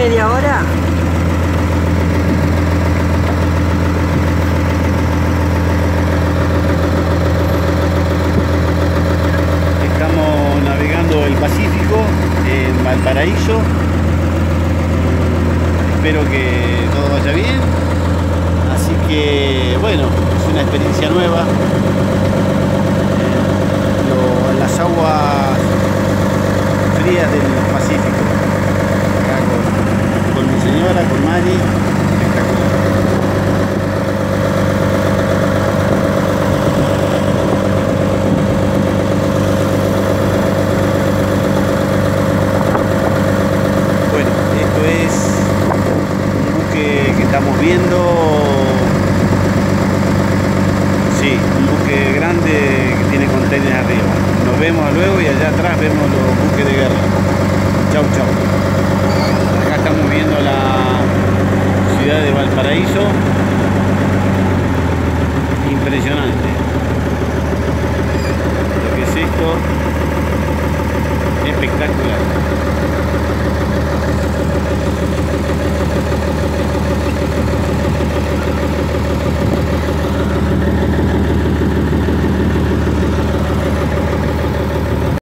media hora. Estamos navegando el Pacífico en Valparaíso. Espero que todo vaya bien. Así que bueno, es una experiencia nueva. Lo- las aguas frías del Pacífico. Nos vemos luego y allá atrás vemos los buques de guerra. Chau, chau. Acá estamos viendo la ciudad de Valparaíso. Impresionante. Lo que es esto, espectacular.